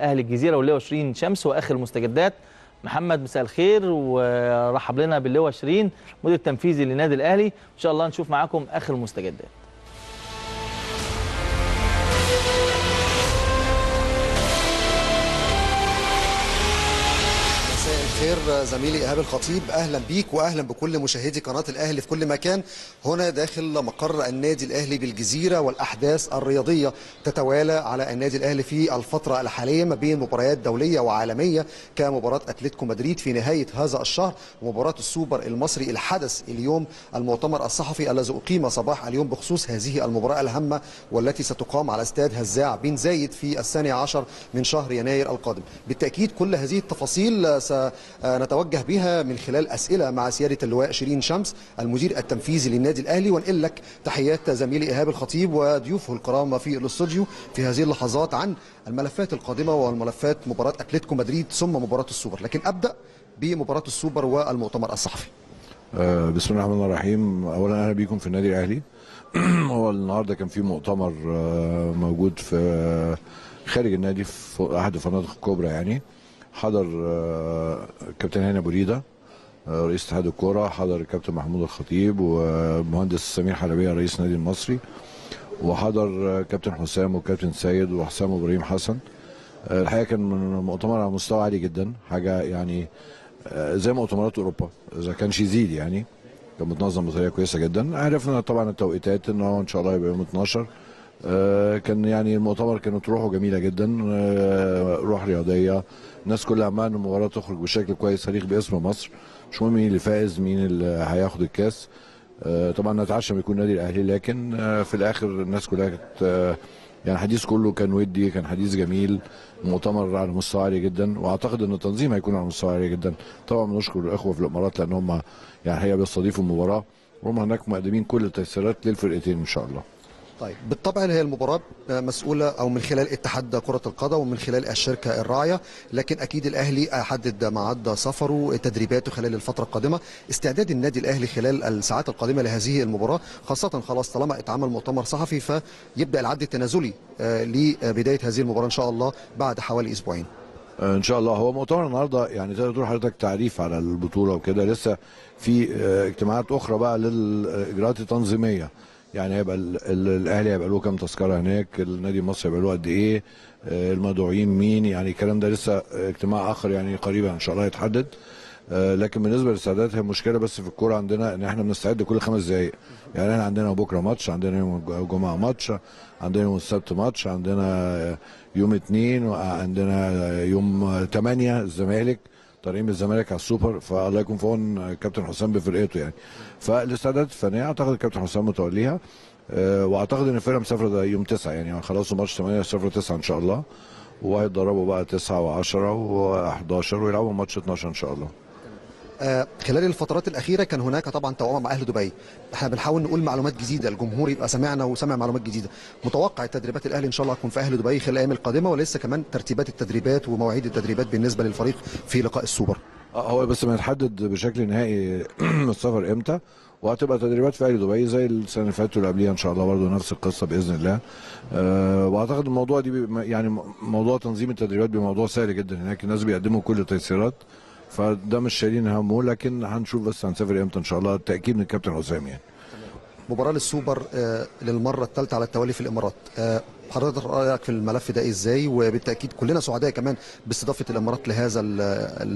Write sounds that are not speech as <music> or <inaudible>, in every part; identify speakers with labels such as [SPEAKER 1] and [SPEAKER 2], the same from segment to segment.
[SPEAKER 1] أهل الجزيرة واللواء 20 شمس وآخر المستجدات. محمد مساء الخير ورحب لنا باللواء 20 مدير التنفيذي للنادي الأهلي. إن شاء الله نشوف معاكم آخر المستجدات.
[SPEAKER 2] زميلي إيهاب الخطيب أهلا بيك واهلا بكل مشاهدي قناة الأهلي في كل مكان. هنا داخل مقر النادي الأهلي بالجزيرة والأحداث الرياضية تتوالى على النادي الأهلي في الفترة الحالية ما بين مباريات دولية وعالمية كمباراة أتلتيكو مدريد في نهاية هذا الشهر ومباراة السوبر المصري الحدث اليوم المؤتمر الصحفي الذي أقيم صباح اليوم بخصوص هذه المباراة الهامة والتي ستقام على استاد هزاع بن زايد في الثاني عشر من شهر يناير القادم. بالتأكيد كل هذه التفاصيل سنتوجه بها من خلال أسئلة مع سيادة اللواء شيرين شمس المدير التنفيذي للنادي الأهلي وانقل لك تحيات زميلي إيهاب الخطيب وضيوفه الكرام في الاستوديو في هذه اللحظات عن الملفات القادمة والملفات مباراة أتلتيكو مدريد ثم مباراة السوبر. لكن أبدأ بمباراة السوبر والمؤتمر الصحفي.
[SPEAKER 3] آه، بسم الله الرحمن الرحيم. اولا أهلا بيكم في النادي الأهلي. <clears throat> هو النهارده كان في مؤتمر آه، موجود في آه، خارج النادي في أحد الفنادق الكبرى يعني. حضر آه، كابتن هاني أبو ريدة آه، رئيس اتحاد الكورة حضر الكابتن محمود الخطيب ومهندس سمير حلبيه رئيس النادي المصري وحضر آه، كابتن حسام وكابتن سيد وحسام إبراهيم حسن. الحقيقة كان مؤتمر على مستوى عالي جدا حاجة يعني زي مؤتمرات أوروبا إذا كانش يزيد يعني كان متنظم بطريقة كويسة جدا. عرفنا طبعا التوقيتات ان هو إن شاء الله يبقى يوم 12 آه، كان يعني المؤتمر كانت روحه جميلة جدا آه، روح رياضية. الناس كلها عمالة إن المباراة تخرج بشكل كويس تاريخ باسم مصر. مش مهم مين اللي فائز مين اللي هياخد الكاس. آه، طبعا نتعشى ما يكون النادي الأهلي لكن آه، في الآخر الناس كلها كانت آه، يعني الحديث كله كان ودي كان حديث جميل. المؤتمر على مستوى عالي جدا وأعتقد إن التنظيم هيكون على مستوى عالي جدا. طبعا بنشكر الإخوة في الإمارات لأن هم يعني هي بيستضيفوا المباراة. وهم هناك مقدمين كل التيسيرات للفرقتين إن شاء الله.
[SPEAKER 2] طيب. بالطبع هي المباراة مسؤولة أو من خلال اتحاد كرة القدم ومن خلال الشركة الراعية لكن أكيد الأهلي حدد ميعاد سفره تدريباته خلال الفترة القادمة استعداد النادي الأهلي خلال الساعات القادمة لهذه المباراة خاصة خلاص طالما اتعمل مؤتمر صحفي فيبدأ العد التنازلي آه، لبداية هذه المباراة إن شاء الله بعد حوالي أسبوعين.
[SPEAKER 3] آه، إن شاء الله. هو مؤتمر النهارده يعني تقدر تقول حضرتك تعريف على البطولة وكده لسه في آه، اجتماعات أخرى بقى للإجراءات التنظيمية. يعني هيبقى ال- ال- الأهلي هيبقى له كام تذكرة هناك؟ النادي المصري هيبقى له قد إيه؟ آه، المدعوين مين؟ يعني الكلام ده لسه اجتماع آخر يعني قريبا إن شاء الله هيتحدد. آه، لكن بالنسبة للاستعدادات هي مشكلة بس في الكورة عندنا إن إحنا بنستعد كل خمس دقائق يعني إحنا عندنا بكرة ماتش عندنا يوم الجمعة ماتش عندنا يوم السبت ماتش عندنا يوم اثنين وعندنا يوم ثمانية الزمالك. من الزمالك على السوبر فالله يكون في كابتن حسام بفرقته يعني. فالاستعدادات الفنية أعتقد الكابتن حسام متوليها آه، وأعتقد إن الفرقه مسافرة ده يوم 9 يعني. خلصوا ماتش 8 مسافره 9 إن شاء الله. وهيتدربوا بقى 9 و10 و11 ويلعبوا ماتش 12 إن شاء الله.
[SPEAKER 2] خلال الفترات الأخيرة كان هناك طبعا توأم مع أهل دبي. إحنا بنحاول نقول معلومات جديدة الجمهور يبقى سمعنا وسمع معلومات جديدة. متوقع التدريبات الأهلي إن شاء الله هتكون في أهل دبي خلال الأيام القادمة ولسه كمان ترتيبات التدريبات ومواعيد التدريبات بالنسبة للفريق في لقاء السوبر.
[SPEAKER 3] آه، هو بس ما يتحدد بشكل نهائي <clears throat> السفر إمتى وهتبقى تدريبات في أهلي دبي زي السنة اللي فاتت واللي قبليها إن شاء الله برضه نفس القصة بإذن الله. أه وأعتقد الموضوع دي يعني موضوع تنظيم التدريبات بموضوع سهل جدا. هناك الناس بيقدموا كل التيسيرات. فده مش شايلين همه لكن هنشوف بس هنسافر إمتى إن شاء الله. تأكيد من الكابتن حسام يعني.
[SPEAKER 2] مباراة للسوبر آه، للمرة الثالثة على التوالي في الإمارات. آه، حضرتك رأيك في الملف ده إزاي؟ وبالتأكيد كلنا سعداء كمان باستضافة الإمارات لهذا ال-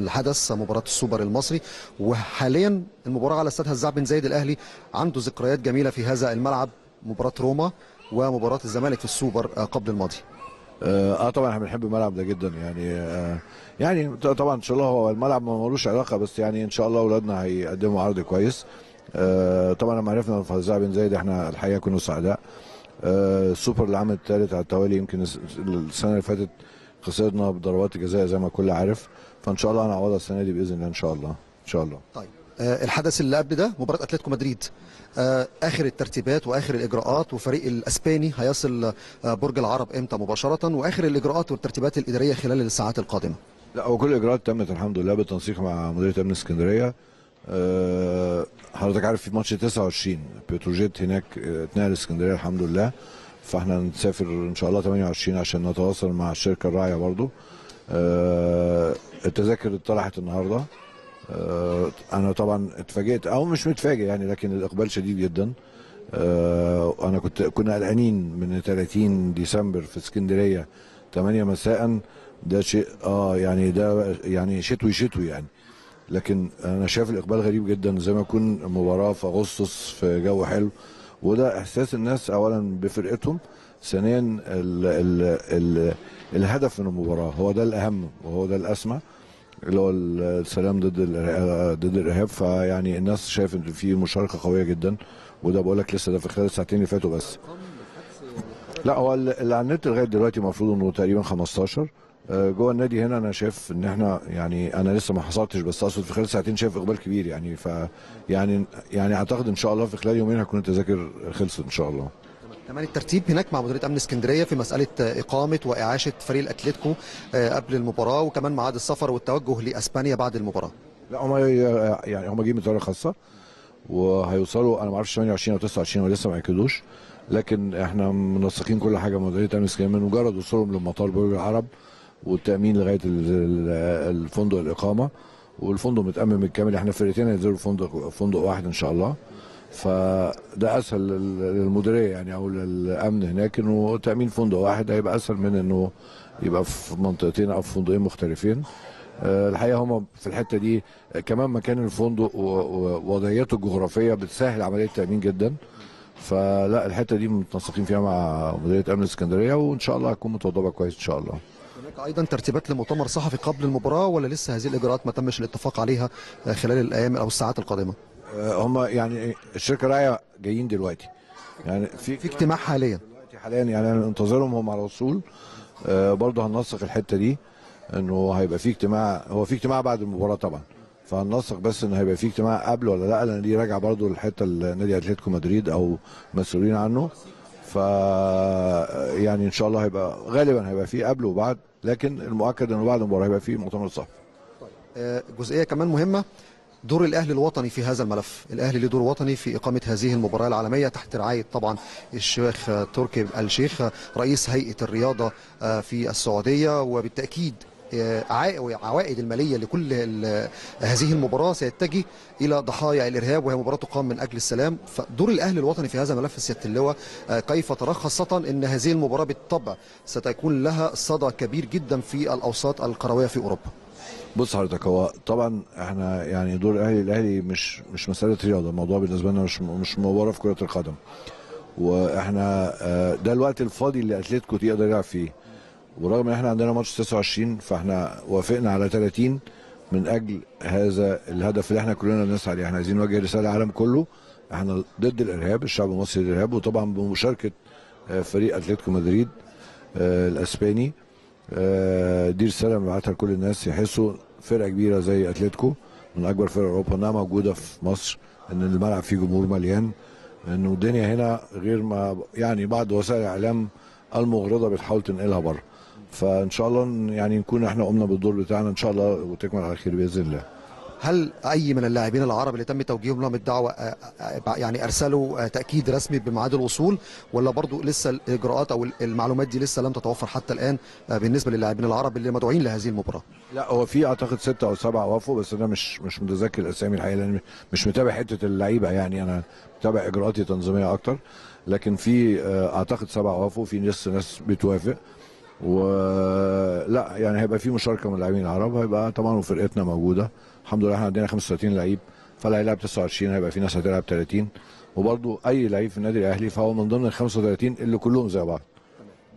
[SPEAKER 2] الحدث مباراة السوبر المصري. وحاليا المباراة على استاد هزاع بن زايد الأهلي عنده ذكريات جميلة في هذا الملعب. مباراة روما ومباراة الزمالك في السوبر آه، قبل الماضي.
[SPEAKER 3] آه آه، طبعا إحنا بنحب الملعب ده جدا يعني آه يعني طبعا إن شاء الله هو الملعب ما ملوش علاقة بس يعني إن شاء الله أولادنا هيقدموا عرض كويس. آه طبعا لما عرفنا في هزاع بن زايد إحنا الحقيقة كنا سعداء. آه السوبر العام الثالث على التوالي يمكن الس- السنة اللي فاتت خسرنا بضربات الجزاء زي ما الكل عارف. فإن شاء الله هنعوضها السنة دي بإذن الله إن شاء الله إن شاء الله.
[SPEAKER 2] طيب. الحدث اللي قبل ده مباراة أتلتيكو مدريد. آه، آخر الترتيبات وآخر الإجراءات وفريق الأسباني هيصل آه، برج العرب إمتى مباشرة وآخر الإجراءات والترتيبات الإدارية خلال الساعات القادمة.
[SPEAKER 3] لا هو كل الإجراءات تمت الحمد لله بالتنسيق مع مديرية أمن اسكندرية. أه حضرتك عارف في ماتش 29 بتروجيت هناك آه، اتنقل اسكندريه الحمد لله. فإحنا نسافر إن شاء الله 28 عشان نتواصل مع الشركة الراعية برضو. آه، التذاكر اتطرحت النهارده. آه، أنا طبعا اتفاجئت أو مش متفاجئ يعني لكن الاقبال شديد جدا. آه، أنا كنت كنا قلقانين من 30 ديسمبر في اسكندرية 8 مساء. ده شيء آه يعني ده يعني شتوي شتوي يعني. لكن أنا شايف الإقبال غريب جدا زي ما يكون مباراة في أغسطس في جو حلو. وده إحساس الناس اولا بفرقتهم ثانيا ال ال ال الهدف من المباراة هو ده الأهم وهو ده الأسمى. اللي هو السلام ضد الإرهاب- ضد الإرهاب. فيعني الناس شايف إن في مشاركة قوية جدا وده بقول لك لسه ده في خلال الساعتين اللي فاتوا بس. لا هو اللي على النت لغاية دلوقتي المفروض إنه تقريبا 15 آه، جوه النادي هنا أنا شايف إن إحنا يعني أنا لسه ما حصلتش بس أقصد في خلال ساعتين شايف إقبال كبير يعني. ف يعني يعني أعتقد إن شاء الله في خلال يومين هتكون التذاكر خلصت إن شاء الله.
[SPEAKER 2] كمان الترتيب هناك مع مديرية أمن اسكندرية في مسألة إقامة وإعاشة فريق الاتليتيكو آه، قبل المباراة وكمان ميعاد السفر والتوجه لأسبانيا بعد المباراة.
[SPEAKER 3] لا هم يعني هم جايين بطياره خاصة وهيوصلوا أنا ما أعرفش 28 أو 29 ولسه ما اكدوش لكن إحنا منسقين كل حاجة مع مديرية أمن اسكندرية من مجرد وصولهم للمطار برج العرب والتأمين لغاية ال- ال- الفندق الإقامة والفندق متأمن بالكامل إحنا فرقتين هينزلوا فندق فندق واحد إن شاء الله. فده أسهل لل- للمديرية يعني أو للأمن هناك إنه تأمين فندق واحد هيبقى أسهل من إنه يبقى في منطقتين أو في فندقين مختلفين. آه، الحقيقة هم في الحتة دي كمان مكان الفندق ووضعيته الجغرافية بتسهل عملية التأمين جدا. فلا الحتة دي متنسقين فيها مع مديرية أمن اسكندرية وإن شاء الله هتكون متوضبه كويس إن شاء الله.
[SPEAKER 2] هناك أيضا ترتيبات لمؤتمر صحفي قبل المباراة ولا لسه هذه الإجراءات ما تمش الاتفاق عليها آه، خلال الأيام أو الساعات
[SPEAKER 3] القادمة؟ هم يعني الشركة راعيه جايين دلوقتي. يعني في
[SPEAKER 2] في اجتماع حاليا.
[SPEAKER 3] دلوقتي حاليا يعني أنا انتظرهم هم على وصول آه، برضه هننسق الحتة دي إنه هيبقى في اجتماع هو في اجتماع بعد المباراة طبعا. فهننسق بس ان هيبقى في اجتماع قبل ولا لأ لأن دي راجعة برضه للحتة النادي أتلتيكو مدريد أو مسؤولين عنه. ف يعني إن شاء الله هيبقى غالبا هيبقى في قبل وبعد لكن المؤكد إنه بعد المباراة هيبقى في مؤتمر صحفي
[SPEAKER 2] آه، جزئية كمان مهمة. دور الأهلي الوطني في هذا الملف. الأهلي له دور وطني في إقامة هذه المباراة العالمية تحت رعاية طبعا الشيخ تركي الشيخ رئيس هيئة الرياضة آه، في السعودية. وبالتأكيد آه، عوائد المالية لكل هذه المباراة سيتجه إلى ضحايا الإرهاب وهي مباراة تقام من أجل السلام. فدور الأهلي الوطني في هذا الملف سيادة اللواء آه، كيف ترى خاصه إن هذه المباراة بالطبع ستكون لها صدى كبير جدا في الأوساط القروية في أوروبا؟
[SPEAKER 3] بص حضرتك هو طبعا إحنا يعني دور الأهلي الأهلي مش مش مسألة رياضة الموضوع بالنسبة لنا مش مش مباراة في كرة القدم. وإحنا آه، ده الوقت الفاضي اللي أتلتيكو يقدر يلعب فيه. ورغم إن إحنا عندنا ماتش 29 فاحنا وافقنا على 30 من أجل هذا الهدف اللي إحنا كلنا بنسعى ليه. إحنا عايزين نوجه رسالة للعالم كله. إحنا ضد الإرهاب الشعب المصري الارهاب وطبعا بمشاركة آه، فريق أتلتيكو مدريد آه، الأسباني. آه، دي رساله بنبعتها لكل الناس يحسوا فرقة كبيرة زي أتلتيكو من أكبر فرق أوروبا إنها موجودة في مصر إن الملعب فيه جمهور مليان انه الدنيا هنا غير ما يعني بعض وسائل الإعلام المغرضة بتحاول تنقلها بره. فإن شاء الله يعني نكون إحنا قمنا بالدور بتاعنا إن شاء الله وتكمل على خير بإذن الله.
[SPEAKER 2] هل أي من اللاعبين العرب اللي تم توجيههم لهم الدعوة آه، آه، يعني أرسلوا آه، تأكيد رسمي بميعاد الوصول ولا برضو لسه الإجراءات أو المعلومات دي لسه لم تتوفر حتى الآن بالنسبة للاعبين العرب اللي مدعوين لهذه المباراة؟
[SPEAKER 3] لا هو في أعتقد ستة أو سبعة وافوا بس أنا مش مش متذكر الاسامي الحقيقة لأن مش متابع حتة اللعيبة يعني أنا متابع إجراءاتي التنظيميه أكتر لكن في أعتقد سبعة وافوا في لسه ناس بتوافق ولا يعني هيبقى في مشاركة من اللاعبين العرب هيبقى طبعا وفرقتنا موجودة الحمد لله إحنا عندنا 35 لعيب فاللي هيلعب 29 هيبقى في ناس هتلعب 30 وبرضو أي لعيب في النادي الأهلي فهو من ضمن ال 35 اللي كلهم زي بعض.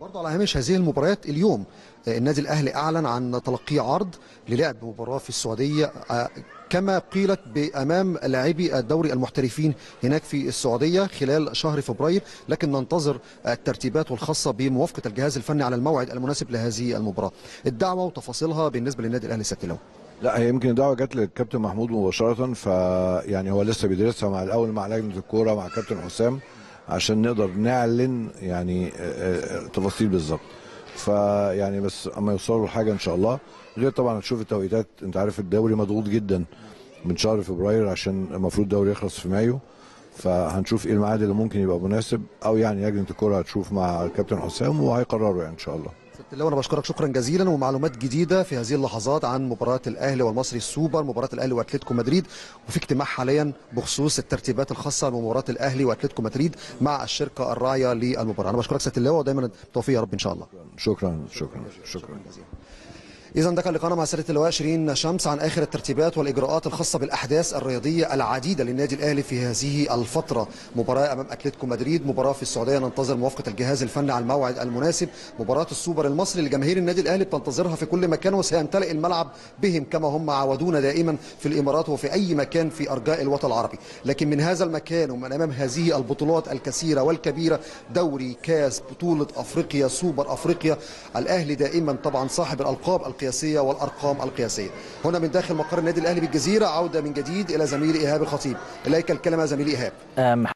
[SPEAKER 2] برضو على هامش هذه المباريات اليوم النادي الأهلي أعلن عن تلقي عرض للعب مباراة في السعودية آه، كما قيلت بأمام لاعبي الدوري المحترفين هناك في السعودية خلال شهر فبراير. لكن ننتظر الترتيبات والخاصه بموافقة الجهاز الفني على الموعد المناسب لهذه المباراة. الدعوة وتفاصيلها بالنسبة للنادي الأهلي ستلو
[SPEAKER 3] لا هي يمكن الدعوة جت للكابتن محمود مباشرة فيعني هو لسه بيدرسها مع الأول مع لجنة الكورة مع كابتن حسام عشان نقدر نعلن يعني آه، آه، تفاصيل بالظبط. فيعني بس أما يوصلوا لحاجة إن شاء الله. غير طبعا هتشوف التوقيتات أنت عارف الدوري مضغوط جدا من شهر فبراير عشان المفروض الدوري يخلص في مايو. فهنشوف إيه الميعاد اللي ممكن يبقى مناسب أو يعني لجنة الكره هتشوف مع الكابتن حسام وهيقرروا يعني إن شاء الله.
[SPEAKER 2] سياده اللواء أنا بشكرك شكرا جزيلا ومعلومات جديدة في هذه اللحظات عن مباراة الأهلي والمصري السوبر مباراة الأهلي وأتلتيكو مدريد وفي اجتماع حاليا بخصوص الترتيبات الخاصة بمباراة الأهلي وأتلتيكو مدريد مع الشركة الراعيه للمباراة. أنا بشكرك سياده اللواء ودايما التوفيق يا رب إن شاء الله.
[SPEAKER 3] شكرا شكرا شكرا.
[SPEAKER 2] اذا ده كان لقاءنا مع سياده اللواء شيرين شمس عن آخر الترتيبات والإجراءات الخاصة بالأحداث الرياضية العديدة للنادي الأهلي في هذه الفترة. مباراة أمام أتلتيكو مدريد مباراة في السعودية ننتظر موافقة الجهاز الفني على الموعد المناسب مباراة السوبر المصري اللي جماهير النادي الأهلي بتنتظرها في كل مكان وسيمتلئ الملعب بهم كما هم عودونا دائما في الإمارات وفي أي مكان في أرجاء الوطن العربي. لكن من هذا المكان ومن أمام هذه البطولات الكثيرة والكبيرة دوري كاس بطولة أفريقيا سوبر أفريقيا الأهلي دائما طبعا صاحب الألقاب القياسية والأرقام القياسية. هنا من داخل مقر النادي الأهلي بالجزيرة عودة من جديد إلى زميلي إيهاب الخطيب. إليك الكلمة زميلي إيهاب.
[SPEAKER 1] آه،